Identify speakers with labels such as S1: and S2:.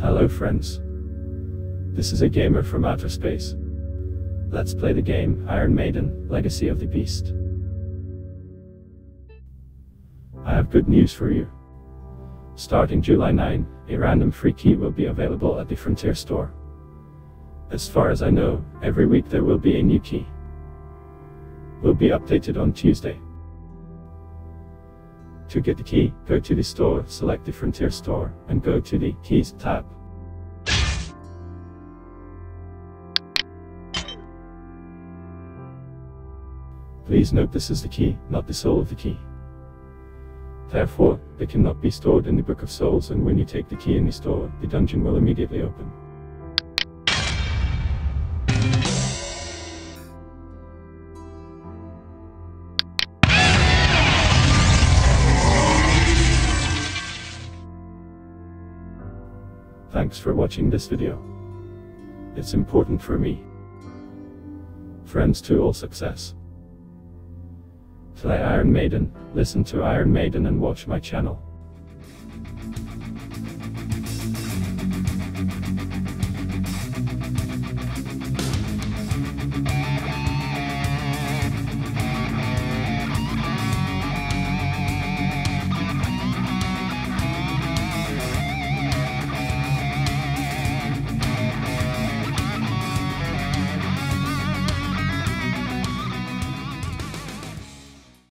S1: Hello friends. This is a gamer from outer space. Let's play the game Iron Maiden Legacy of the Beast. I have good news for you. Starting July 9, a random free key will be available at the Frontier store. As far as I know, every week there will be a new key. Will be updated on Tuesday. To get the key, go to the store, select the Frontier store, and go to the Keys tab. Please note this is the key, not the soul of the key. Therefore, they cannot be stored in the Book of Souls and when you take the key in the store, the dungeon will immediately open. Thanks for watching this video. It's important for me. Friends to all success. Play Iron Maiden, listen to Iron Maiden and watch my channel.